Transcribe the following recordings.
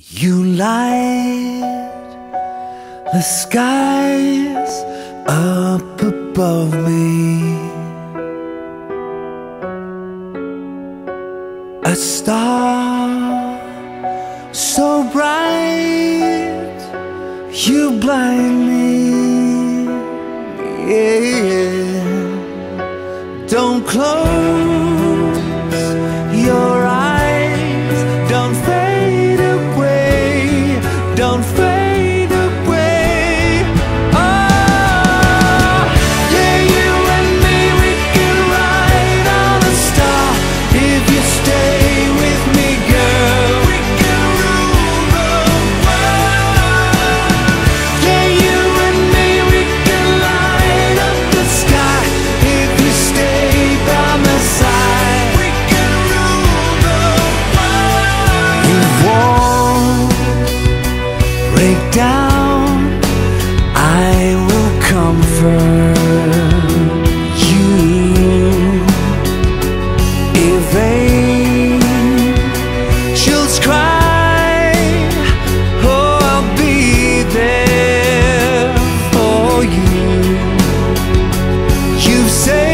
You light the skies up above me A star so bright You blind me yeah. Don't close your break down I will comfort you. If angels cry Oh, I'll be there for you. You've said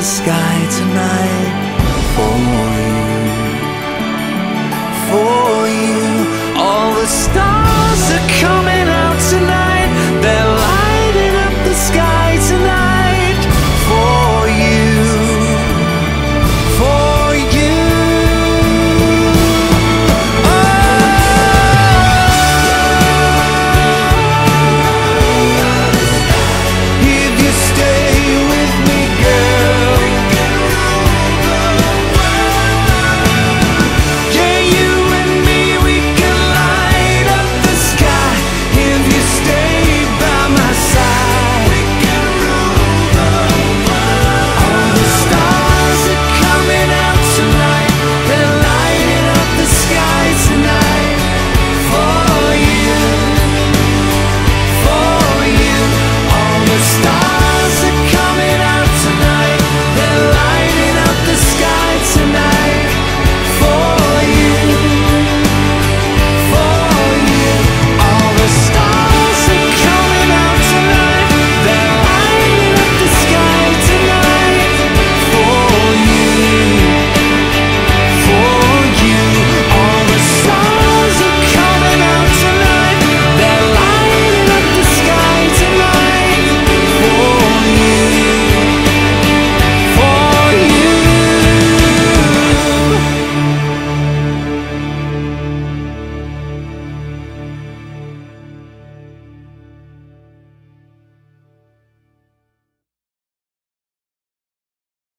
the sky tonight for you, for you, all the stars.